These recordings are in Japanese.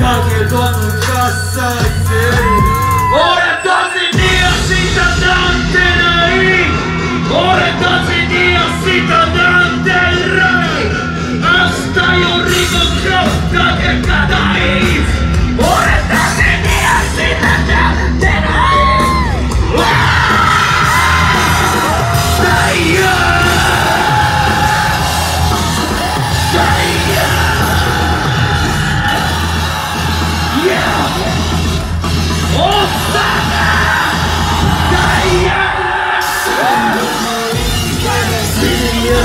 だけど抜かさいぜ。俺たちにはしたなんてない。俺たち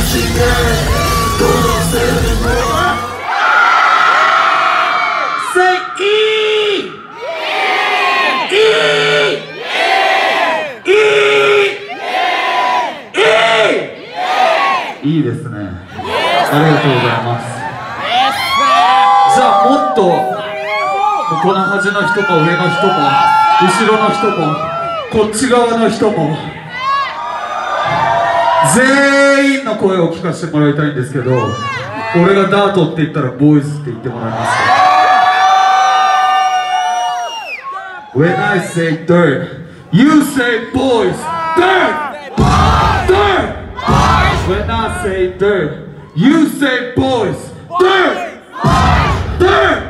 しねどうせるのせいいいいいですね。ありがとうございます。じゃあもっとここの端の人も上の人も後ろの人もこっち側の人も全員の声を聞かせてもらいたいんですけど俺がダートって言ったらボーイズって言ってもらいますか When I say dirt, you say boys, dirt, dirt. When I say dirt, you say boys, dirt, dirt.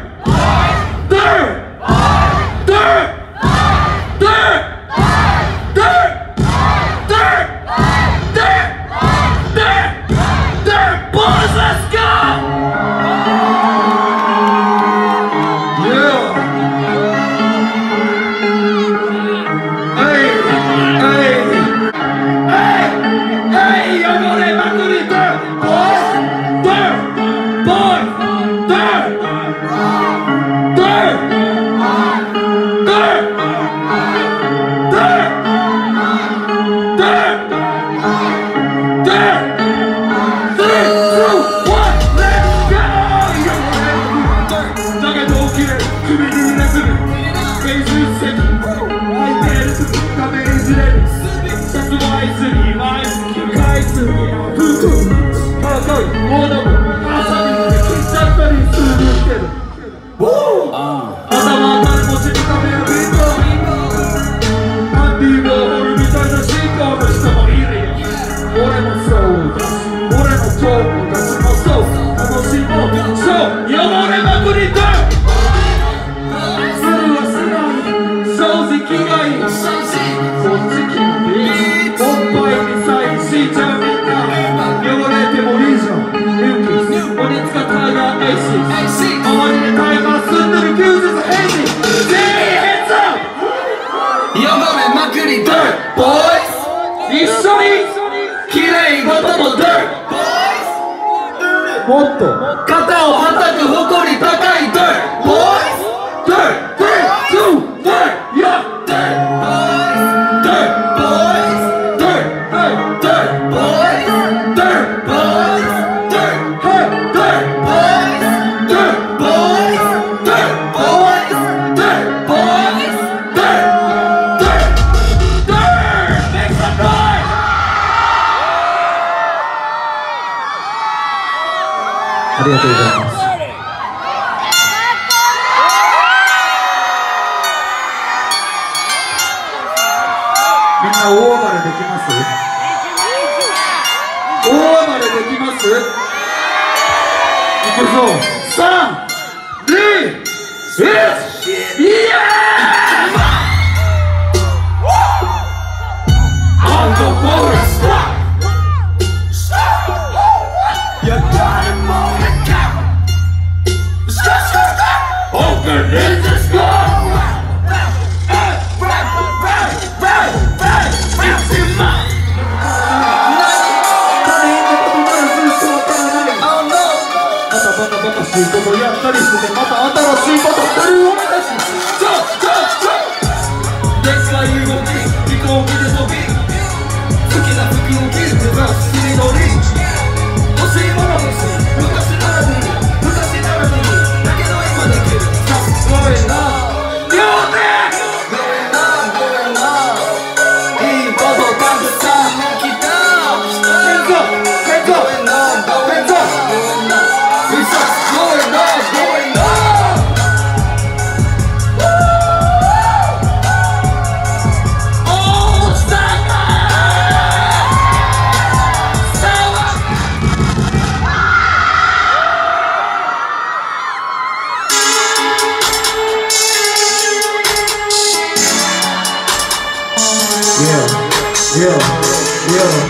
Amen. よがめまくりドゥボイズ一緒にきれいごともドゥボイズもっと。ありがとうございます。みんな大暴れできます？大暴れできますいくぞ三、二、一イエーまた新しいことしてるよ。Yeah, yeah.